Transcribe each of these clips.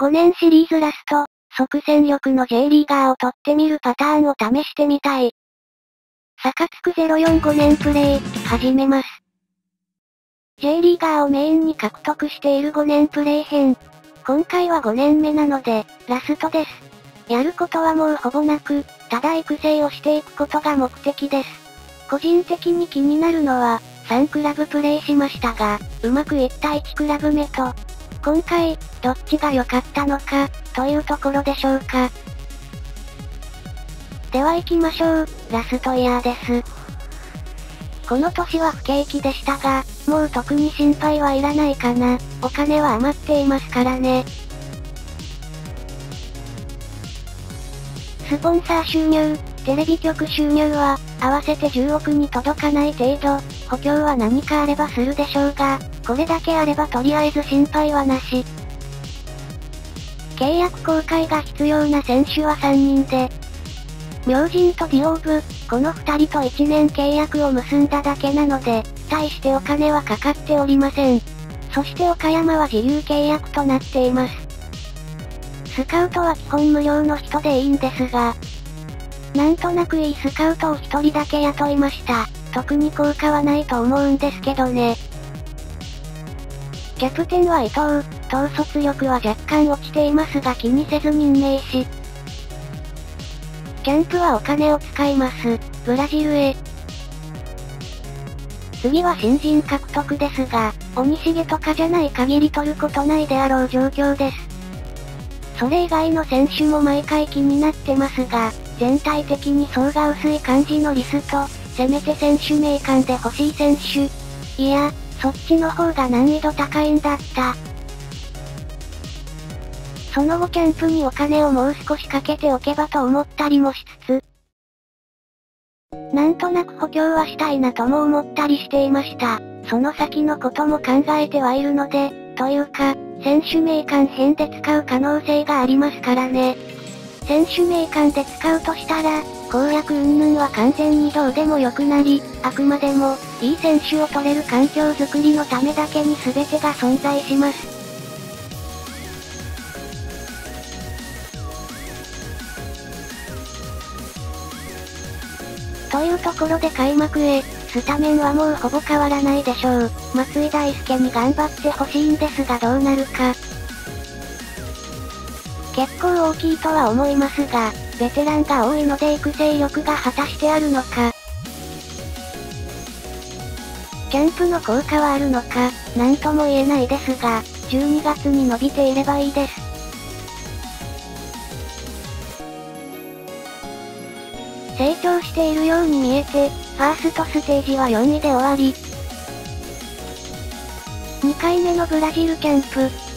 5年シリーズラスト、即戦力の J リーガーを取ってみるパターンを試してみたい。坂つく045年プレイ、始めます。J リーガーをメインに獲得している5年プレイ編。今回は5年目なので、ラストです。やることはもうほぼなく、ただ育成をしていくことが目的です。個人的に気になるのは、3クラブプレイしましたが、うまくいった1クラブ目と、今回、どっちが良かったのか、というところでしょうか。では行きましょう、ラストイヤーです。この年は不景気でしたが、もう特に心配はいらないかな。お金は余っていますからね。スポンサー収入、テレビ局収入は、合わせて10億に届かない程度、補強は何かあればするでしょうが、これだけあればとりあえず心配はなし。契約更改が必要な選手は3人で、明神とディオーブ、この2人と1年契約を結んだだけなので、対してお金はかかっておりません。そして岡山は自由契約となっています。スカウトは基本無料の人でいいんですが、なんとなくいいスカウトを1人だけ雇いました。特に効果はないと思うんですけどね。キャプテンは伊藤、統率力は若干落ちていますが気にせず任命し、キャンプはお金を使います。ブラジルへ。次は新人獲得ですが、鬼重とかじゃない限り取ることないであろう状況です。それ以外の選手も毎回気になってますが、全体的に層が薄い感じのリスト、せめて選手名鑑で欲しい選手。いや、そっちの方が難易度高いんだった。その後キャンプにお金をもう少しかけておけばと思ったりもしつつ、なんとなく補強はしたいなとも思ったりしていました。その先のことも考えてはいるので、というか、選手名鑑編で使う可能性がありますからね。選手名鑑で使うとしたら、攻略云々は完全にどうでもよくなり、あくまでも、いい選手を取れる環境づくりのためだけに全てが存在します。というところで開幕へ、スタメンはもうほぼ変わらないでしょう。松井大輔に頑張ってほしいんですがどうなるか。結構大きいとは思いますが、ベテランが多いので育成力が果たしてあるのか。キャンプの効果はあるのか、なんとも言えないですが、12月に伸びていればいいです。成長しているように見えて、ファーストステージは4位で終わり。2回目のブラジルキャンプ。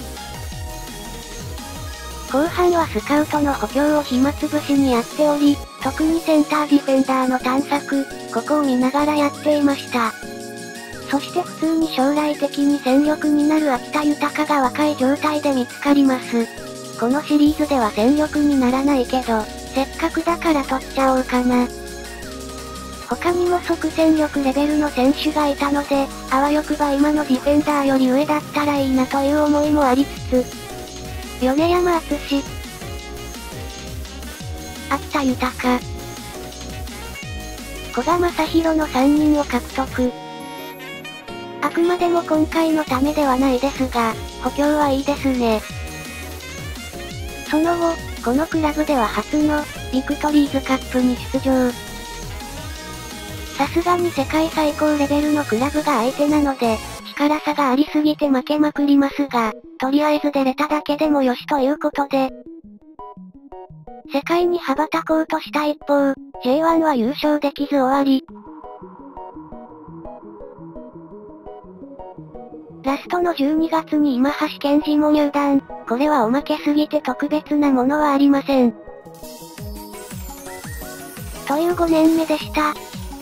後半はスカウトの補強を暇つぶしにやっており、特にセンターディフェンダーの探索、ここを見ながらやっていました。そして普通に将来的に戦力になる秋田豊が若い状態で見つかります。このシリーズでは戦力にならないけど、せっかくだから取っちゃおうかな。他にも即戦力レベルの選手がいたので、あわよくば今のディフェンダーより上だったらいいなという思いもありつつ、米山敦史、秋田豊、小田正宏の3人を獲得。あくまでも今回のためではないですが、補強はいいですね。その後、このクラブでは初の、ビクトリーズカップに出場。さすがに世界最高レベルのクラブが相手なので、力差がありすぎて負けまくりますが、とりあえず出れただけでもよしということで、世界に羽ばたこうとした一方、J1 は優勝できず終わり、ラストの12月に今橋健二も入団。これはおまけすぎて特別なものはありません。という5年目でした。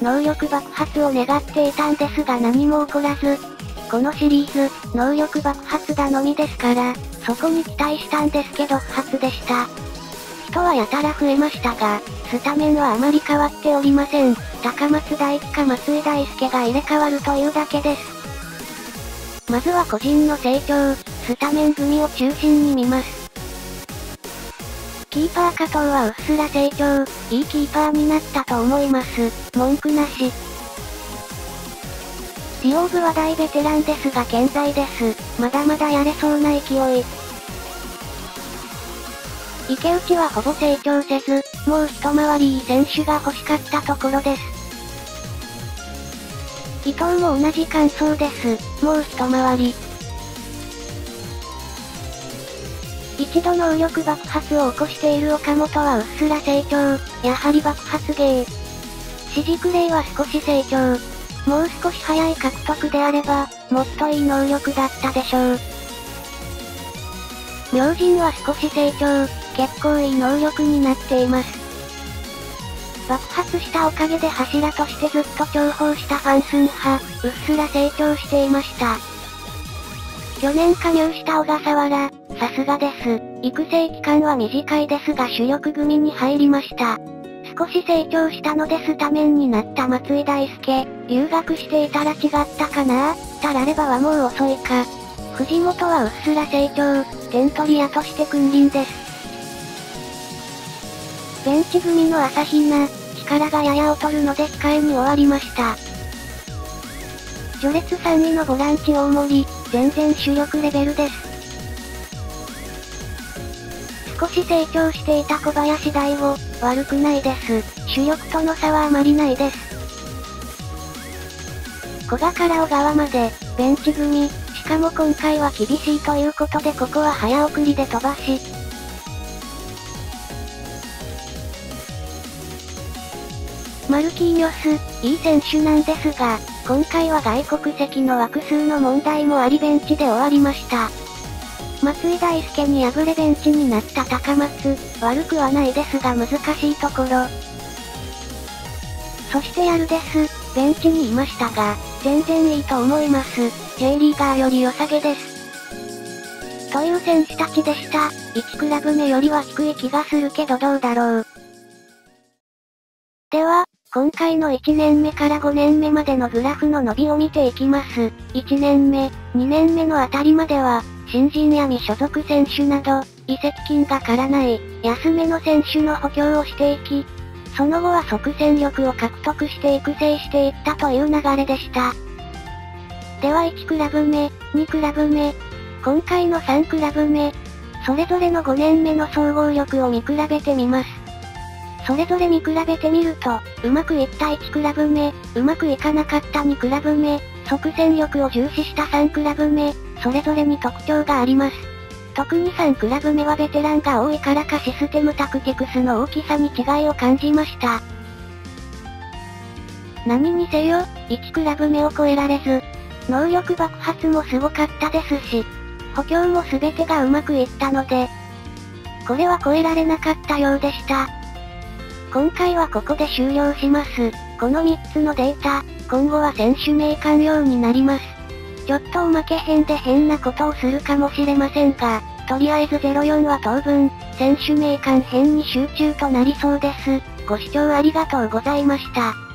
能力爆発を願っていたんですが何も起こらず。このシリーズ、能力爆発だのみですから、そこに期待したんですけど不発でした。人はやたら増えましたが、スタメンはあまり変わっておりません。高松大輝か松井大輔が入れ替わるというだけです。まずは個人の成長、スタメン組を中心に見ます。キーパー加藤はうっすら成長、いいキーパーになったと思います。文句なし。リオーブは大ベテランですが健在です。まだまだやれそうな勢い。池内はほぼ成長せず、もう一回りいい選手が欲しかったところです。伊藤も同じ感想です。もう一回り。一度能力爆発を起こしている岡本はうっすら成長、やはり爆発芸。シジクレイは少し成長。もう少し早い獲得であれば、もっといい能力だったでしょう。明神は少し成長、結構いい能力になっています。爆発したおかげで柱としてずっと重宝したファンスン派、うっすら成長していました。去年加入した小笠原、さすがです。育成期間は短いですが主力組に入りました。少し成長したのでスタメンになった松井大輔、留学していたら違ったかな？たらればはもう遅いか。藤本はうっすら成長、点取り屋として君臨です。ベンチ組の朝比奈、力がやや劣るので控えに終わりました。序列3位のボランチ大森、全然主力レベルです。少し成長していた小林大吾、悪くないです。主力との差はあまりないです。古賀から小川まで、ベンチ組、しかも今回は厳しいということでここは早送りで飛ばし、マルキーニョス、いい選手なんですが、今回は外国籍の枠数の問題もありベンチで終わりました。松井大輔に敗れベンチになった高松、悪くはないですが難しいところ。そしてやるです、ベンチにいましたが、全然いいと思います。J リーガーより良さげです。という選手たちでした。1クラブ目よりは低い気がするけどどうだろう。では、今回の1年目から5年目までのグラフの伸びを見ていきます。1年目、2年目のあたりまでは、新人や未所属選手など、移籍金がからない、安めの選手の補強をしていき、その後は即戦力を獲得して育成していったという流れでした。では1クラブ目、2クラブ目、今回の3クラブ目、それぞれの5年目の総合力を見比べてみます。それぞれ見比べてみると、うまくいった1クラブ目、うまくいかなかった2クラブ目、即戦力を重視した3クラブ目、それぞれに特徴があります。特に3クラブ目はベテランが多いからかシステムタクティクスの大きさに違いを感じました。何にせよ、1クラブ目を超えられず、能力爆発もすごかったですし、補強も全てがうまくいったので、これは超えられなかったようでした。今回はここで終了します。この3つのデータ、今後は選手名鑑用になります。ちょっとおまけ編で変なことをするかもしれませんが、とりあえず04は当分、選手名鑑編に集中となりそうです。ご視聴ありがとうございました。